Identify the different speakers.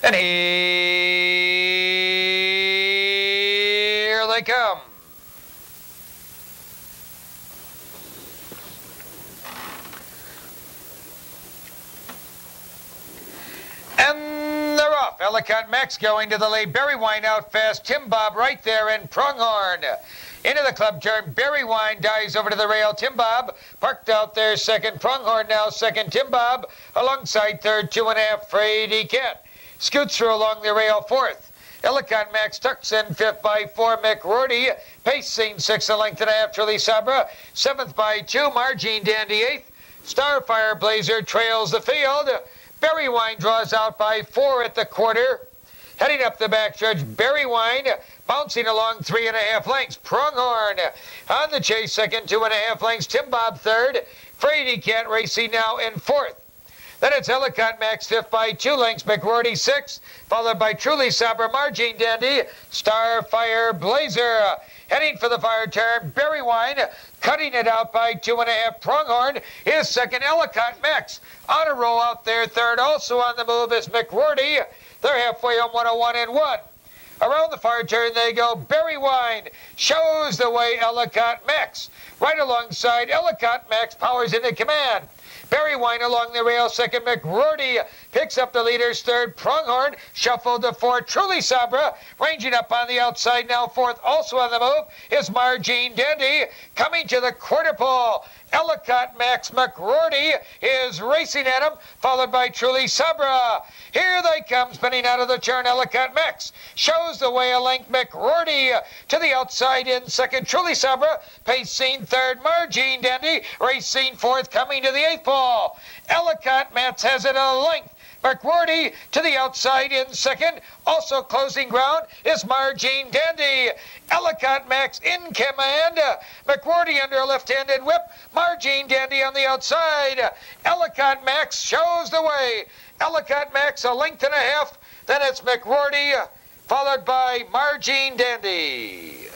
Speaker 1: And here they come. And they're off. Elegant Mack going to the lead. Berrywine out fast. Tim Bob right there in Pronghorn. Into the club turn. Berrywine dives over to the rail. Tim Bob parked out there second. Pronghorn now second. Tim Bob alongside third. Two and a half. Frady Cat. Scoots through along the rail fourth. Elegant Mack tucks in fifth by four. McRorty pacing six a length and a half. Truly Sabra seventh by two. Margine Dandy eighth. Starfire Blazer trails the field. Berrywine draws out by four at the quarter. Heading up the back stretch, Berrywine bouncing along three and a half lengths. Pronghorn on the chase, second, two and a half lengths. Tim Bob third. Frady Cat racing now in fourth. Then it's Elegant Mack fifth by two lengths. McRorty sixth, followed by Truly Sabra, Margine Dandy, Starfire Blazer. Heading for the fire turn, Berry Wine cutting it out by two and a half. Pronghorn is second. Elegant Mack on a roll out there third. Also on the move is McRorty. They're halfway on 101 and one. Around the fire turn they go. Berry Wine shows the way Elegant Mack. Right alongside Elegant Mack powers into command. Berrywine along the rail, second. McRorty picks up the leaders, third. Pronghorn shuffled to fourth. Truly Sabra ranging up on the outside now, fourth. Also on the move is Margine Dandy coming to the quarter pole. Elegant Mack McRorty is racing at him, followed by Truly Sabra. Here they come, spinning out of the turn. Elegant Mack shows the way a length. McRorty to the outside in second. Truly Sabra pacing third. Margine Dandy racing fourth, coming to the eighth Elegant Mack has it a length. McWardy to the outside in second. Also closing ground is Margine Dandy. Elegant Mack in command. McWardy under a left-handed whip. Margine Dandy on the outside. Elegant Mack shows the way. Elegant Mack a length and a half. Then it's McWardy followed by Margine Dandy.